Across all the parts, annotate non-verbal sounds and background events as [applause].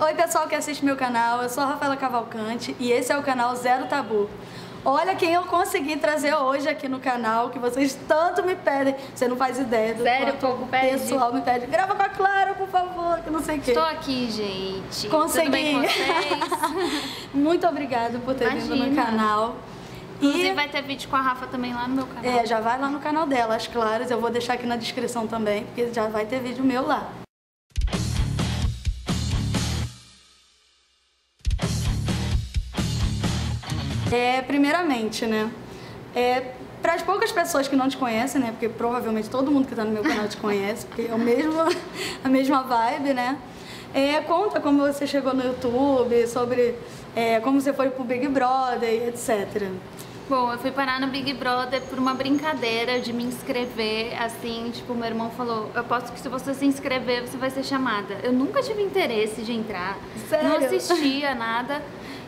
Oi, pessoal que assiste meu canal, eu sou a Rafaela Cavalcante e esse é o canal Zero Tabu. Olha quem eu consegui trazer hoje aqui no canal, que vocês tanto me pedem. Você não faz ideia do Sério, o povo pede? pessoal me pede. Grava com a Clara, por favor, que não sei o quê. Estou aqui, gente. Consegui. Com vocês? [laughs] Muito obrigada por ter vindo no Imagina. canal. Inclusive E vai ter vídeo com a Rafa também lá no meu canal. é, já vai lá no canal dela, as Claras. Eu vou deixar aqui na descrição também, porque já vai ter vídeo meu lá. É, primeiramente, né? É, para as poucas pessoas que não te conhecem, né? Porque provavelmente todo mundo que está no meu canal te conhece, porque é o mesmo, [laughs] a mesma vibe, né? É, conta como você chegou no YouTube, sobre é, como você foi pro Big Brother etc. Bom, eu fui parar no Big Brother por uma brincadeira de me inscrever, assim, tipo, meu irmão falou, eu aposto que se você se inscrever, você vai ser chamada. Eu nunca tive interesse de entrar, Sério? não assistia nada.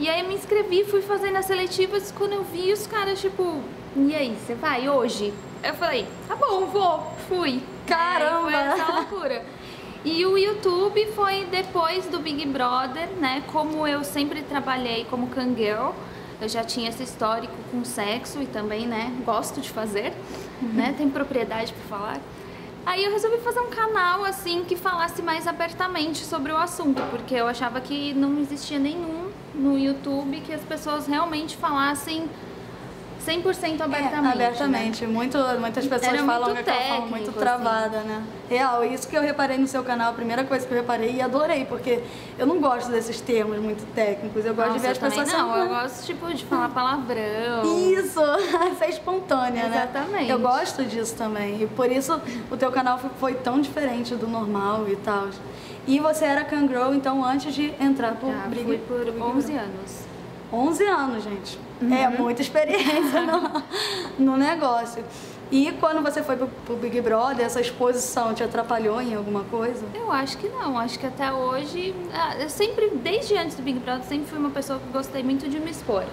E aí me inscrevi, fui fazendo as seletivas, quando eu vi os caras, tipo, e aí, você vai hoje? Eu falei, tá bom, vou, fui. Caramba! Aí foi essa loucura. E o YouTube foi depois do Big Brother, né? Como eu sempre trabalhei como cangueiro, eu já tinha esse histórico com sexo e também, né, gosto de fazer, né? Tem propriedade para falar. Aí eu resolvi fazer um canal assim que falasse mais abertamente sobre o assunto, porque eu achava que não existia nenhum no YouTube que as pessoas realmente falassem 100% abertamente. É, abertamente. Muito, muitas pessoas Era falam muito forma muito técnico, travada, né? Real, isso que eu reparei no seu canal, a primeira coisa que eu reparei e adorei, porque eu não gosto desses termos muito técnicos. Eu gosto de Nossa, ver as pessoas não, sendo- eu gosto tipo de falar palavrão. Isso, [laughs] ser espontânea, né? Exatamente. Eu gosto disso também. E por isso o teu canal foi tão diferente do normal e tal. E você era Kangaroo, então, antes de entrar pro Já Big fui por pro Big 11 Brother. anos. 11 anos, gente. É Uhum. muita experiência [laughs] no, no negócio. E quando você foi pro, pro Big Brother, essa exposição te atrapalhou em alguma coisa? Eu acho que não, acho que até hoje, ah, eu sempre, desde antes do Big Brother, sempre fui uma pessoa que gostei muito de me expor.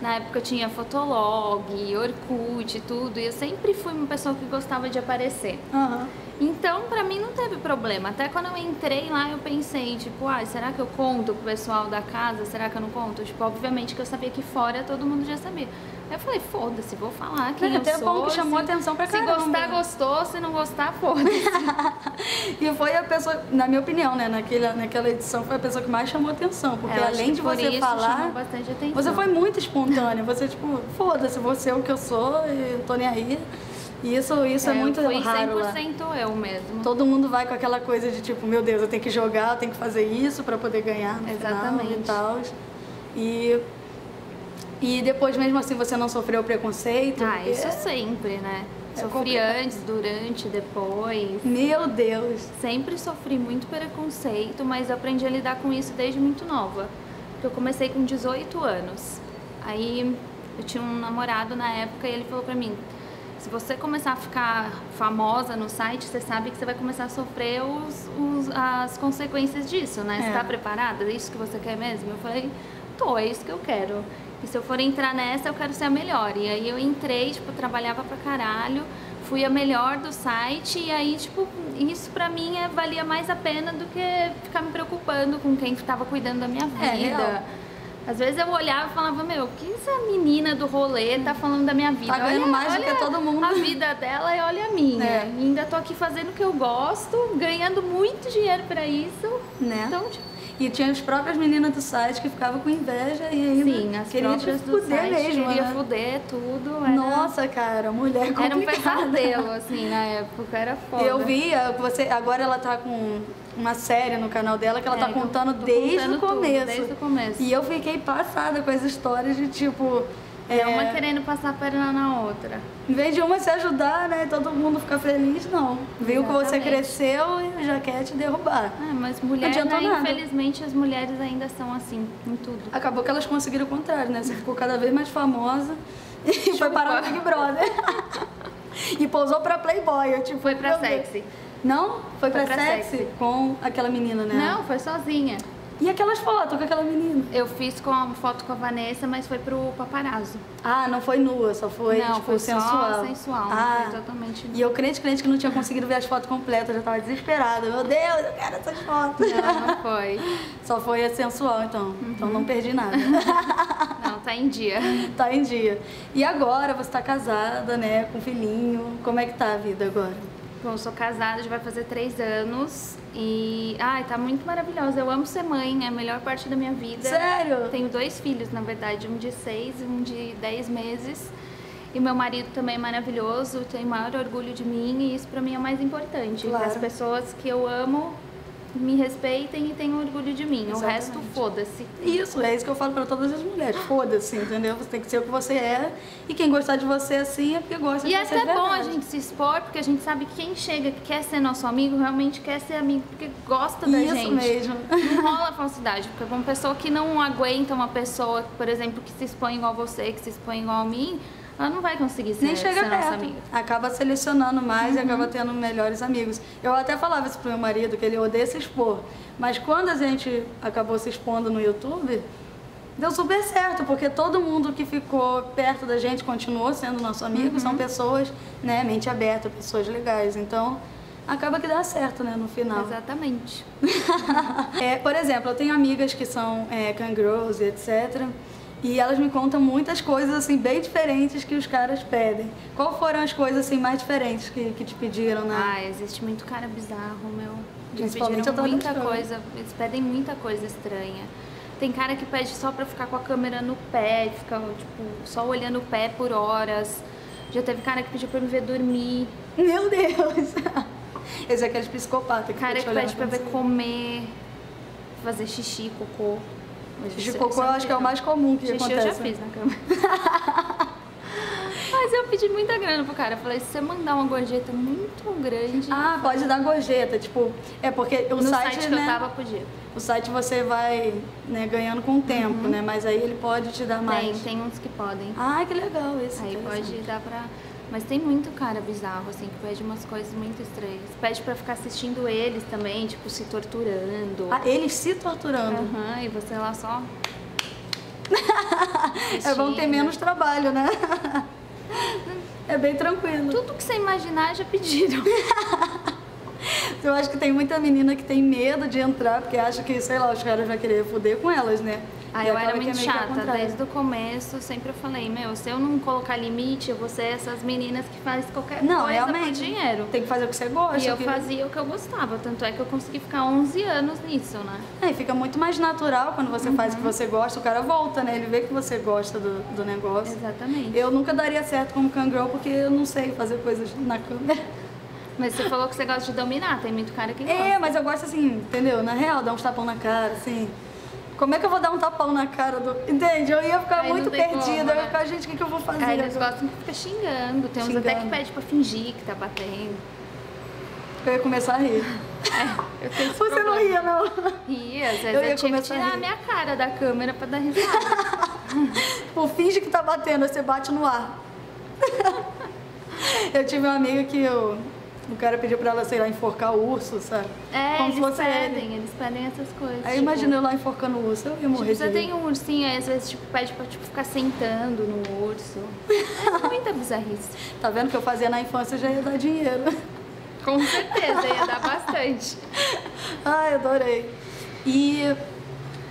Na época tinha Fotolog, Orkut e tudo, e eu sempre fui uma pessoa que gostava de aparecer. Aham. Então, pra mim não teve problema. Até quando eu entrei lá, eu pensei, tipo, ah, será que eu conto pro pessoal da casa? Será que eu não conto? Tipo, obviamente que eu sabia que fora todo mundo já sabia. Aí eu falei, foda-se, vou falar quem É, eu até sou. bom que chamou se- atenção pra Se caramba. gostar, gostou. Se não gostar, foda-se. [laughs] E foi a pessoa, na minha opinião, né, naquela, naquela edição, foi a pessoa que mais chamou atenção. Porque Eu acho além de você falar, chamou bastante atenção. você foi muito espontânea. Você, tipo, foda-se, você é o que eu sou e tô nem aí. E isso, isso é, muito eu fui raro lá. 100% eu mesmo. Todo mundo vai com aquela coisa de tipo, meu Deus, eu tenho que jogar, eu tenho que fazer isso pra poder ganhar no Exatamente. final e tal. E, e depois mesmo assim você não sofreu preconceito? Ah, isso sempre, né? É Sofri complicado. antes, durante, depois. Meu Deus. Sempre sofri muito preconceito, mas eu aprendi a lidar com isso desde muito nova. Porque eu comecei com 18 anos. Aí eu tinha um namorado na época e ele falou pra mim: se você começar a ficar famosa no site, você sabe que você vai começar a sofrer os, os- as consequências disso, né? Você É. tá preparada? É isso que você quer mesmo? Eu falei: tô, é isso que eu quero. E se eu for entrar nessa, eu quero ser a melhor. E aí eu entrei, tipo, trabalhava pra caralho, fui a melhor do site, e aí, tipo, isso pra mim é, valia mais a pena do que ficar me preocupando com quem tava cuidando da minha vida. É. Às vezes eu olhava e falava, meu, o que essa menina do rolê tá falando da minha vida? Tá ganhando Olha- mais do que todo mundo. A vida dela e olha a minha. É. E ainda tô aqui fazendo o que eu gosto, ganhando muito dinheiro pra isso. Né? Então, tipo, E tinha as próprias meninas do site que ficavam com inveja e ainda sim, as queriam te próprias do site mesmo, queria né? fuder tudo. Era, Nossa, cara, mulher complicada. era um pesadelo, assim, na época, era foda. Eu vi, eh, você, agora ela tá com uma série no canal dela que ela É, tá contando desde contando o tudo, começo. desde o começo. E eu fiquei passada com as histórias de tipo. É é, uma querendo passar a perna na outra. Em vez de uma se ajudar, né? Todo mundo ficar feliz, não. Viu que você cresceu e já quer te derrubar. Ah, mas mulher, adiantou né, nada. infelizmente, as mulheres ainda são assim, em tudo. Acabou que elas conseguiram o contrário, né? Você ficou cada vez mais famosa [laughs] e foi parar no Big Brother. [laughs] e pousou pra Playboy. Eu, tipo, Foi pra sexy. Não? Foi, Foi pra, pra sexy? sexy. Com aquela menina, né? Não, foi sozinha. E aquelas fotos com aquela menina? Eu fiz com a foto com a Vanessa, mas foi pro paparazzo. Ah, não foi nua, só foi, não, tipo, foi sensual. Só sensual, ah, não foi totalmente E eu crente, crente que não tinha conseguido ver as fotos completas, eu já tava desesperada. Meu Deus, eu quero essas fotos. Não, não foi. [laughs] Só foi a sensual, então. Uhum. Então não perdi nada. [laughs] não, tá em dia. [laughs] tá em dia. E agora você tá casada, né, com filhinho. Como é que tá a vida agora? Bom, eu sou casada, já vai fazer três anos. E, ai, tá muito maravilhosa. Eu amo ser mãe, é a melhor parte da minha vida. Sério? Tenho dois filhos, na verdade, um de seis e um de dez meses. E meu marido também é maravilhoso, tem maior orgulho de mim e isso pra mim é o mais importante. Claro. As pessoas que eu amo me respeitem e tenham orgulho de mim. Exatamente. O resto, foda-se. Isso, é isso que eu falo para todas as mulheres. Foda-se, entendeu? Você tem que ser o que você é. E quem gostar de você assim é porque gosta e de é você. E é até bom a gente se expor, porque a gente sabe que quem chega, que quer ser nosso amigo, realmente quer ser amigo porque gosta da isso gente. mesmo. Não rola falsidade, porque uma pessoa que não aguenta uma pessoa, por exemplo, que se expõe igual você, que se expõe igual a mim, ela não vai conseguir ser, Nem chega ser perto. amiga. Acaba selecionando mais Uhum. e acaba tendo melhores amigos. Eu até falava isso pro meu marido, que ele odeia se expor. Mas quando a gente acabou se expondo no YouTube, deu super certo, porque todo mundo que ficou perto da gente continuou sendo nosso amigo, Uhum. são pessoas, né, mente aberta, pessoas legais. Então, acaba que dá certo, né, no final. Exatamente. [laughs] É, por exemplo, eu tenho amigas que são é, e etc. E elas me contam muitas coisas assim bem diferentes que os caras pedem. Qual foram as coisas assim mais diferentes que, que te pediram na Ah, existe muito cara bizarro, meu. Principalmente pediram muita coisa, eles pedem muita coisa estranha. Tem cara que pede só pra ficar com a câmera no pé, fica tipo, só olhando o pé por horas. Já teve cara que pediu pra me ver dormir. Meu Deus! [laughs] Esse é aqueles psicopatas que Cara que pede pra ver comer, fazer xixi, cocô. Mas Xixi cocô eu acho que é o mais comum que Xixi acontece. eu já fiz na cama. [laughs] Mas eu pedi muita grana pro cara. Eu falei, se você mandar uma gorjeta muito grande. Ah, pode dar gorjeta, tipo, é porque o no site, site, que né, eu tava, podia. o site você vai né, ganhando com o tempo, né, mas aí ele pode te dar mais. Uhum. Tem, tem uns que podem. Ah, que legal isso. Aí pode dar pra. Mas tem muito cara bizarro, assim, que pede umas coisas muito estranhas. Pede pra ficar assistindo eles também, tipo, se torturando. Ah, eles se torturando. Aham, e você lá só. [laughs] É bom ter menos trabalho, né? É bem tranquilo. Tudo que você imaginar já pediram. [laughs] Eu acho que tem muita menina que tem medo de entrar, porque acha que, sei lá, os caras vão querer foder com elas, né? Ah, eu era muito é ao chata, desde o começo, sempre eu falei, meu, se eu não colocar limite, eu vou ser essas meninas que fazem qualquer Não, coisa realmente. por dinheiro. Tem que fazer o que você gosta. E eu que- fazia o que eu gostava, tanto é que eu consegui ficar 11 anos nisso, né? É, e fica muito mais natural quando você faz Uhum. o que você gosta, o cara volta, né? Ele vê que você gosta do, do negócio. Exatamente. Eu nunca daria certo como cangirl porque eu não sei fazer coisas na câmera. [laughs] Mas você falou que você gosta de dominar, tem muito cara que gosta. É, mas eu gosto assim, entendeu? Na real, dar uns tapão na cara, assim. Como é que eu vou dar um tapão na cara do. Entende? Eu ia ficar Aí não muito perdida. como, eu né? ia ficar, gente, o que, que eu vou fazer? Aí eles gostam que fica xingando, tem uns até que Xingando. pede pra fingir que tá batendo. Eu ia começar a rir. [laughs] É, eu Você não problema. ria, não. Ria, às vezes Eu eu, ia tive que a tirar rir. a minha cara da câmera pra dar risada. [laughs] Tipo, finge que tá batendo, você bate no ar. [laughs] eu tive uma amiga que eu, o cara pediu pra ela, sei lá, enforcar o urso, sabe? É, Como eles pedem, ele. eles pedem essas coisas. Aí tipo, imagina eu lá enforcando o urso, eu ia morrer Tipo, você tem um ursinho, aí às vezes tipo, pede pra tipo, ficar sentando no urso. É [laughs] muita bizarrice. Tá vendo que eu fazia na infância já ia dar dinheiro. [laughs] Com certeza, ia dar bastante. Ai, adorei. E,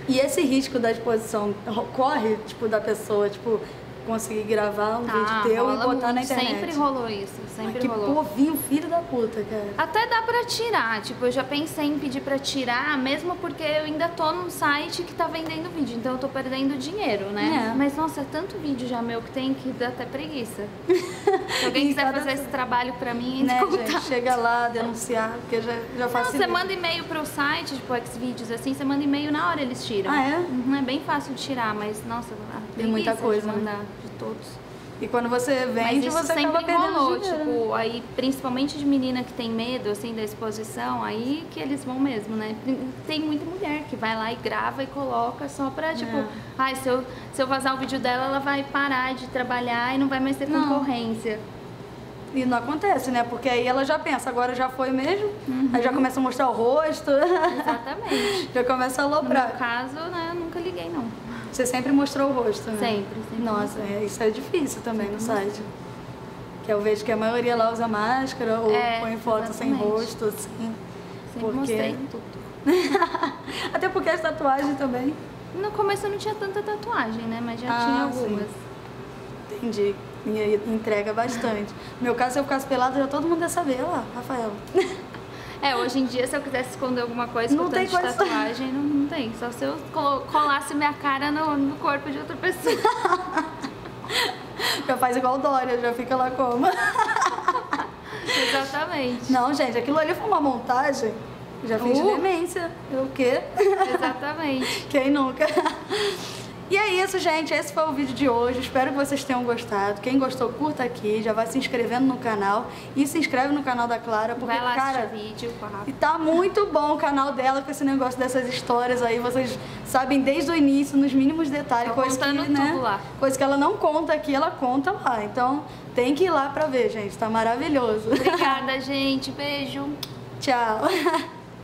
e esse risco da exposição corre, tipo, da pessoa, tipo, conseguir gravar um vídeo teu e botar na internet. Sempre rolou isso, sempre Ai, que rolou. povinho, filho da puta, cara. Até dá pra tirar, tipo, eu já pensei em pedir pra tirar, mesmo porque eu ainda tô num site que tá vendendo vídeo, então eu tô perdendo dinheiro, né? É. Mas nossa, é tanto vídeo já meu que tem que dá até preguiça. [laughs] Se alguém quiser fazer esse trabalho pra mim, Né, [laughs] gente? Chega lá, denunciar, porque já, já Não, faço você manda e-mail pro site, tipo, Xvideos, assim, você manda e-mail na hora eles tiram. Ah, é? Uhum, é bem fácil de tirar, mas, nossa, Tem muita coisa, de né? De todos. E quando você vende, você acaba perdendo rolou, dinheiro. né? tipo, aí, principalmente de menina que tem medo, assim, da exposição, aí que eles vão mesmo, né? Tem muita mulher que vai lá e grava e coloca só pra, tipo, É. ai, se eu, se eu vazar o vídeo dela, ela vai parar de trabalhar e não vai mais ter Não. concorrência. E não acontece, né? Porque aí ela já pensa, agora já foi mesmo, uhum. aí já começa a mostrar o rosto. Exatamente. [laughs] já começa a aloprar. No meu caso, né, eu nunca liguei, não. Você sempre mostrou o rosto, né? Sempre, sempre. Nossa, é, isso é difícil também no site. Que eu vejo que a maioria lá usa máscara ou é, põe foto sem rosto, assim. Sempre porque... mostrei tudo. [laughs] Até porque as tatuagens também. No começo eu não tinha tanta tatuagem, né? Mas já ah, tinha algumas. Sim. Entendi. E entrega bastante. No meu caso, se eu ficasse pelado, já todo mundo ia saber. Olha lá, Rafael. [laughs] É, hoje em dia, se eu quisesse esconder alguma coisa não com tem coisa... tatuagem, não, não tem. Só se eu colasse minha cara no, no corpo de outra pessoa. [laughs] já faz igual Dória, já fica lá como. [laughs] Exatamente. Não, gente, aquilo ali foi uma montagem. Já fiz uh. demência. O quê? Exatamente. [laughs] Quem nunca? E é isso, gente. Esse foi o vídeo de hoje. Espero que vocês tenham gostado. Quem gostou, curta aqui. Já vai se inscrevendo no canal. E se inscreve no canal da Clara. Porque, vai lá cara, vídeo, e tá muito bom o canal dela com esse negócio dessas histórias aí. Vocês sabem desde o início, nos mínimos detalhes. Tô coisa que, né, lá. Coisa que ela não conta aqui, ela conta lá. Então tem que ir lá pra ver, gente. Tá maravilhoso. Obrigada, [laughs] gente. Beijo. Tchau. [laughs]